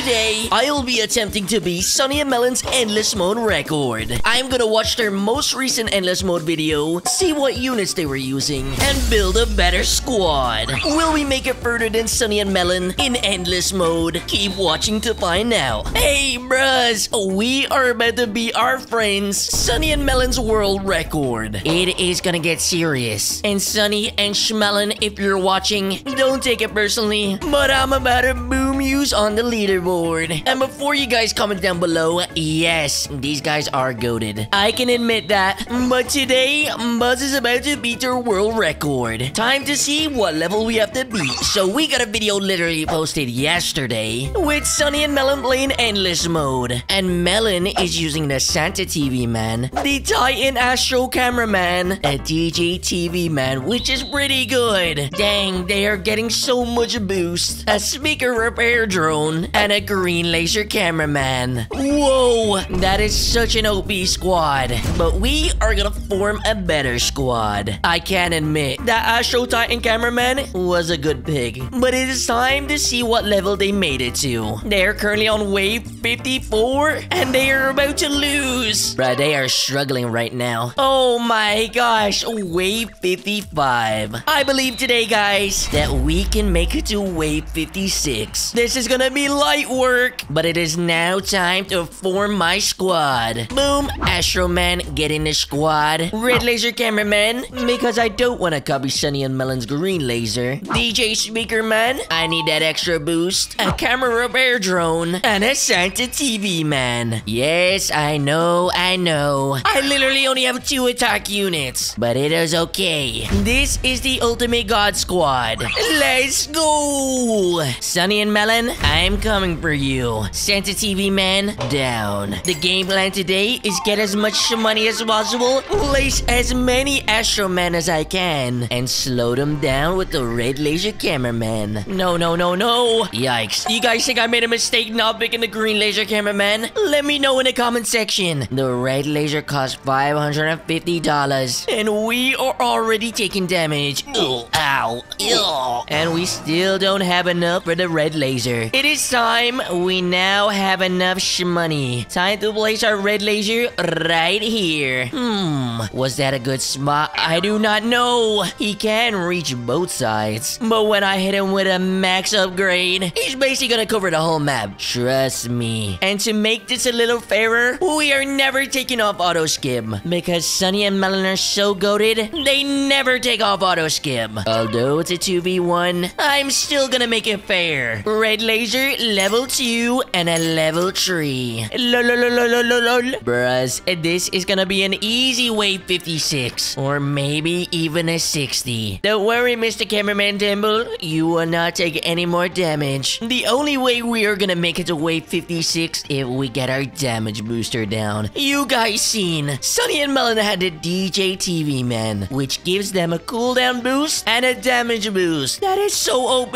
Today, I'll be attempting to beat Sunny and Melon's Endless Mode record. I'm gonna watch their most recent Endless Mode video, see what units they were using, and build a better squad. Will we make it further than Sunny and Melon in Endless Mode? Keep watching to find out. Hey, bruz, we are about to be our friends Sunny and Melon's world record. It is gonna get serious. And Sunny and Schmelon, if you're watching, don't take it personally, but I'm about to boom yous on the leaderboard. And before you guys comment down below, yes, these guys are goaded. I can admit that. But today, Buzz is about to beat their world record. Time to see what level we have to beat. So we got a video literally posted yesterday with Sunny and Melon playing Endless Mode. And Melon is using the Santa TV man, the Titan Astro cameraman, a DJ TV man, which is pretty good. Dang, they are getting so much boost. A speaker repair drone, and a green laser cameraman. Whoa, that is such an OP squad. But we are gonna form a better squad. I can admit that Astro Titan cameraman was a good pick. But it is time to see what level they made it to. They're currently on wave 54, and they are about to lose. Bruh, they are struggling right now. Oh my gosh, wave 55. I believe today, guys, that we can make it to wave 56. This is gonna be light work, but it is now time to form my squad. Boom, Astroman, get in the squad. Red laser cameraman, because I don't want to copy Sunny and Melon's green laser. DJ speaker man, I need that extra boost. A camera repair drone, and a Santa TV man. Yes, I know, I know. I literally only have two attack units, but it is okay. This is the ultimate god squad. Let's go! Sunny and Melon, I'm coming for you. Santa TV man, down. The game plan today is get as much money as possible, place as many Astro Men as I can, and slow them down with the red laser cameraman. No, no, no, no. Yikes. You guys think I made a mistake not picking the green laser cameraman? Let me know in the comment section. The red laser costs $550, and we are already taking damage. Ooh, ow. Ew. And we still don't have enough for the red laser. It is time. We now have enough shmoney. Time to place our red laser right here. Hmm. Was that a good spot? I do not know. He can reach both sides. But when I hit him with a max upgrade, he's basically gonna cover the whole map. Trust me. And to make this a little fairer, we are never taking off auto skip. Because Sunny and Melon are so goaded, they never take off auto skip. Although it's a 2v1, I'm still gonna make it fair. Red laser, level 2, and a level 3. Lolololololol. Bruh, this is gonna be an easy wave 56. Or maybe even a 60. Don't worry, Mr. Cameraman Dimble. You will not take any more damage. The only way we are gonna make it to wave 56 if we get our damage booster down. You guys seen. Sunny and Melon had the DJ TV man, which gives them a cooldown boost and a damage boost. That is so OP.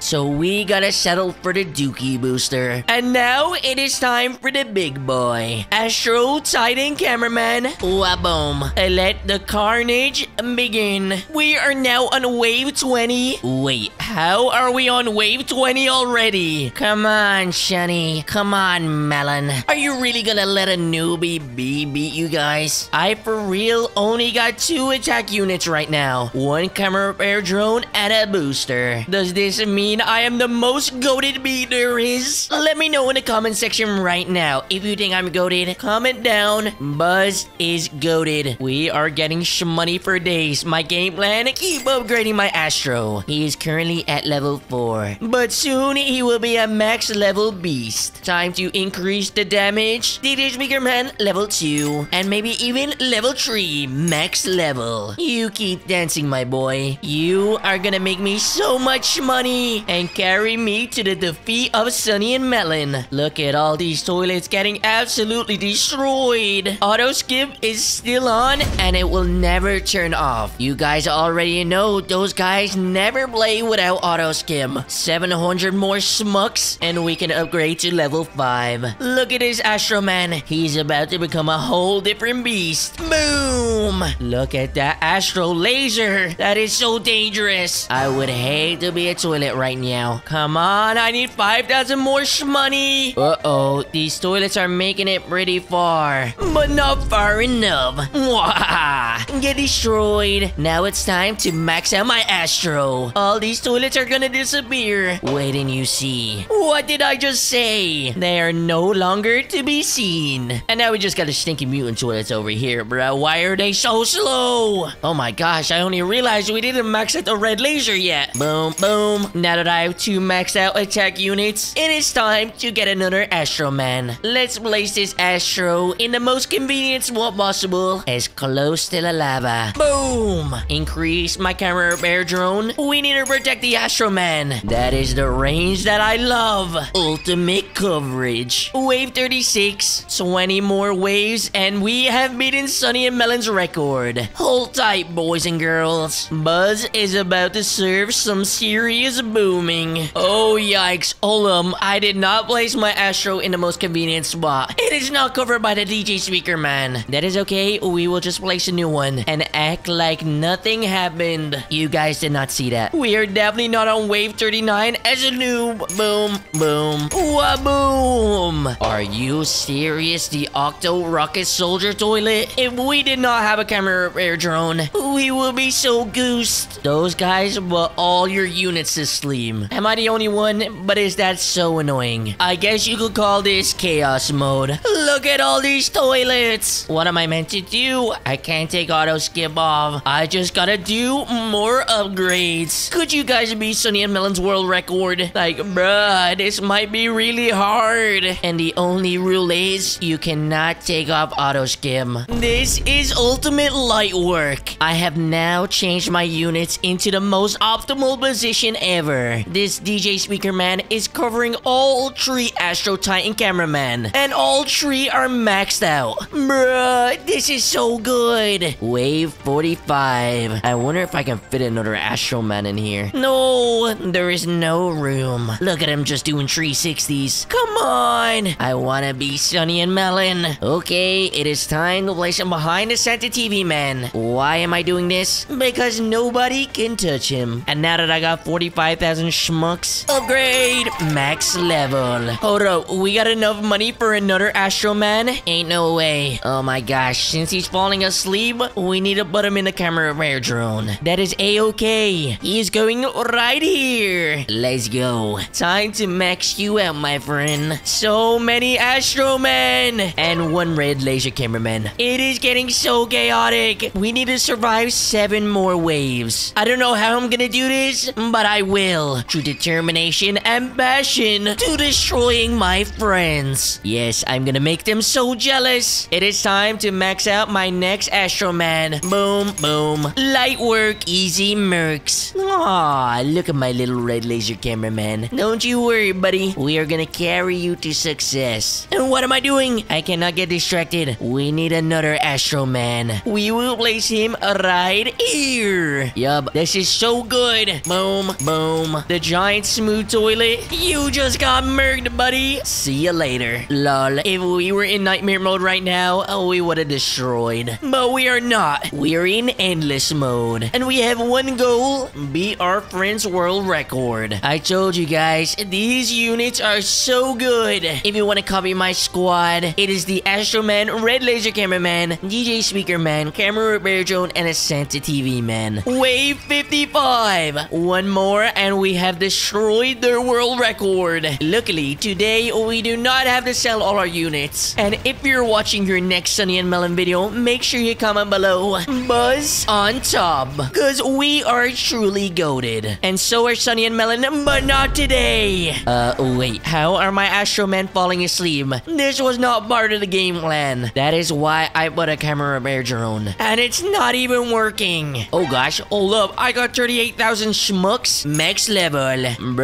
So we gotta settle for the Dookie booster. And now it is time for the big boy. Astro Titan cameraman. Waboom. Let the carnage begin. We are now on wave 20. Wait, how are we on wave 20 already? Come on, Shani. Come on, Melon. Are you really gonna let a newbie B beat you guys? I for real only got two attack units right now. One camera repair drone and a booster. Does this mean I am the most goaded beat there is? Let me know in the comment section right now. If you think I'm goaded, comment down. Buzz is goaded. We are getting money for days. My game plan, keep upgrading my Astro. He is currently at level 4. But soon he will be a max level beast. Time to increase the damage. DJ Speaker Man, level 2. And maybe even level 3, max level. You keep dancing, my boy. You are gonna make me so much money and carry me to the defeat of Sunny and Melon. Look at all these toilets getting absolutely destroyed. Auto skip is still on and it will never turn off. You guys already know those guys never play without auto skip. 700 more smucks and we can upgrade to level 5. Look at this Astro Man. He's about to become a whole different beast. Boom! Look at that Astro laser. That is so dangerous. I would hate to be a toilet right now. Come on, Ah, I need 5,000 more money. Uh-oh, these toilets are making it pretty far. But not far enough. Mwah! Get destroyed. Now it's time to max out my Astro. All these toilets are gonna disappear. Wait and you see. What did I just say? They are no longer to be seen. And now we just got the stinky mutant toilets over here, bro. Why are they so slow? Oh my gosh, I only realized we didn't max out the red laser yet. Boom, boom. Now that I have two max out attack units, it is time to get another Astro Man. Let's place this Astro in the most convenient spot possible, as close to the lava. Boom! Increase my camera repair drone. We need to protect the Astro Man. That is the range that I love. Ultimate coverage. Wave 36, 20 more waves, and we have beaten Sunny and Melon's record. Hold tight, boys and girls. Buzz is about to serve some serious booming. Oh, Oh, yikes. Hold on. I did not place my Astro in the most convenient spot. It is not covered by the DJ speaker, man. That is okay. We will just place a new one and act like nothing happened. You guys did not see that. We are definitely not on wave 39 as a noob. Boom, boom, waboom. Are you serious? The Octo Rocket Soldier toilet? If we did not have a camera repair drone, we will be so goosed. Those guys put all your units to sleep. Am I the only one? But is that so annoying? I guess you could call this chaos mode. Look at all these toilets. What am I meant to do? I can't take auto skip off. I just gotta do more upgrades. Could you guys be Sunny and Melon's world record? Like, bruh, this might be really hard. And the only rule is you cannot take off auto skim. This is ultimate light work. I have now changed my units into the most optimal position ever. This DJ speaker man is covering all three Astro Titan cameramen. And all three are maxed out. Bruh, this is so good. Wave 45. I wonder if I can fit another Astro Man in here. No, there is no room. Look at him just doing 360s. Come on. I want to be Sunny and Melon. Okay, it is time to place him behind the Santa TV man. Why am I doing this? Because nobody can touch him. And now that I got 45,000 schmucks, upgrade max level. Hold up, we got enough money for another Astro Man? Ain't no way. Oh my gosh, since he's falling asleep, we need to put him in the camera repair drone. That is a-okay. He's going right here. Let's go. Time to max you out, my friend. So many Astro Men and one red laser cameraman. It is getting so chaotic. We need to survive seven more waves. I don't know how I'm gonna do this, but I will. Through determination and passion to destroying my friends. Yes, I'm gonna make them so jealous. It is time to max out my next Astro Man. Boom, boom. Light work, easy mercs. Aw, look at my little red laser cameraman. Don't you worry, buddy. We are gonna carry you to success. And what am I doing? I cannot get distracted. We need another Astro Man. We will place him right here. Yup, this is so good. Boom, boom. The giant smooth toilet. You just got murked, buddy. See you later. Lol. If we were in nightmare mode right now, oh, we would have destroyed. But we are not. We are in endless mode. And we have one goal. Beat our friend's world record. I told you guys, these units are so good. If you want to copy my squad, it is the Astro Man, Red Laser Cameraman, DJ Speaker Man, Camera Repair Drone, and a Santa TV Man. Wave 55. One more and we have destroyed their world record. Luckily, today we do not have to sell all our units. And if you're watching your next Sunny and Melon video, make sure you comment below Buzz on top. Because we are truly goaded. And so are Sunny and Melon, but not today. Uh, wait. How are my Astro Men falling asleep? This was not part of the game plan. That is why I put a camera repair drone. And it's not even working. Oh gosh, hold up. I got 38,000 schmucks. Max level.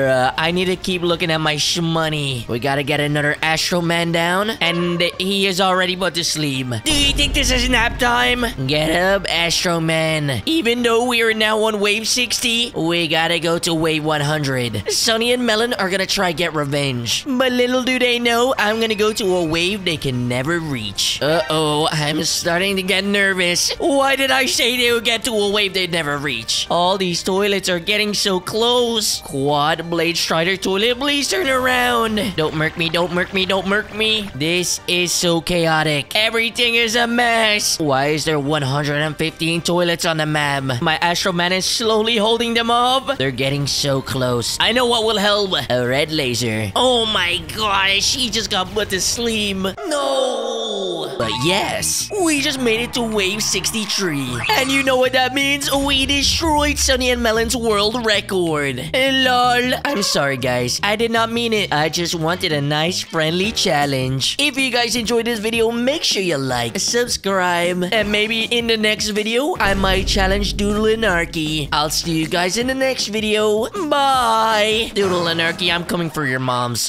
Bruh, I need to keep looking at my shmoney. We gotta get another Astro Man down. And he is already put to sleep. Do you think this is nap time? Get up, Astro Man. Even though we are now on wave 60, we gotta go to wave 100. Sunny and Melon are gonna try get revenge. But little do they know, I'm gonna go to a wave they can never reach. Uh-oh, I'm starting to get nervous. Why did I say they would get to a wave they'd never reach? reach. All these toilets are getting so close. Quad Blade Strider toilet, please turn around. Don't murk me, don't murk me, don't murk me. This is so chaotic. Everything is a mess. Why is there 115 toilets on the map? My Astro Man is slowly holding them up. They're getting so close. I know what will help. A red laser. Oh my gosh, he just got put to sleep. No! But yes, we just made it to wave 63. And you know what that means? We destroyed Sunny and Melon's world record. Eh, lol. I'm sorry, guys. I did not mean it. I just wanted a nice, friendly challenge. If you guys enjoyed this video, make sure you like, subscribe, and maybe in the next video, I might challenge Doodle Anarchy. I'll see you guys in the next video. Bye! Doodle Anarchy, I'm coming for your moms.